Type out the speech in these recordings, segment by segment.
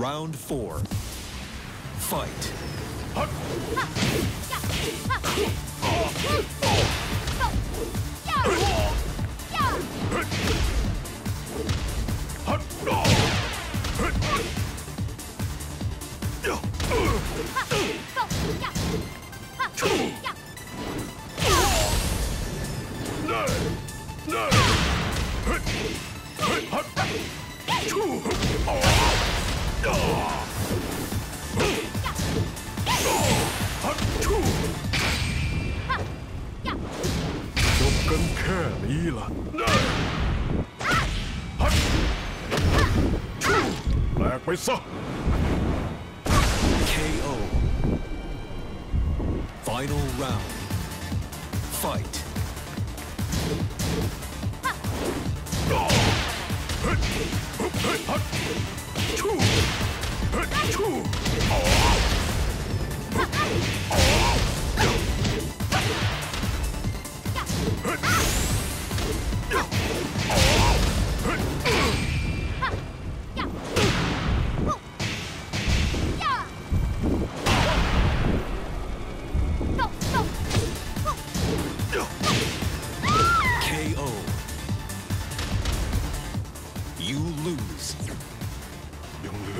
Round four. Fight. บกันแค่นี้ล่ะแหลกไปซะ KO. Final round. Fight. KO. ลื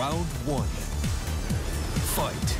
Round one. Fight.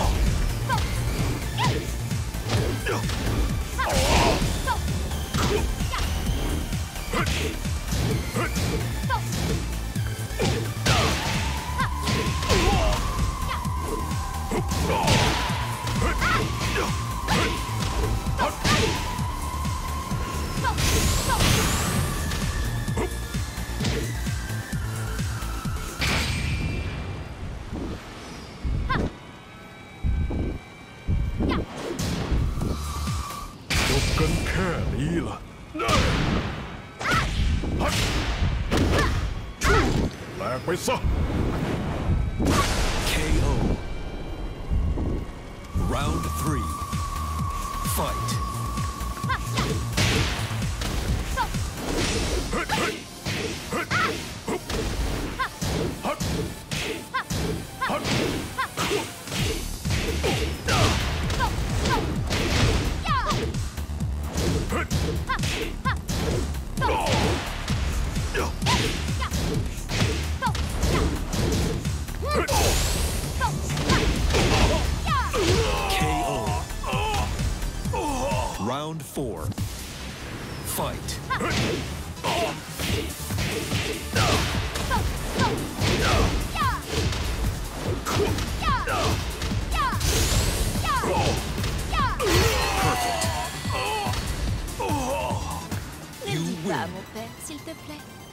กันแค่นี้ล่ะแหลกไปซะ KO. Round three. Fight. Four. Fight. Ne You dis pas win. mon père, s'il te plaît.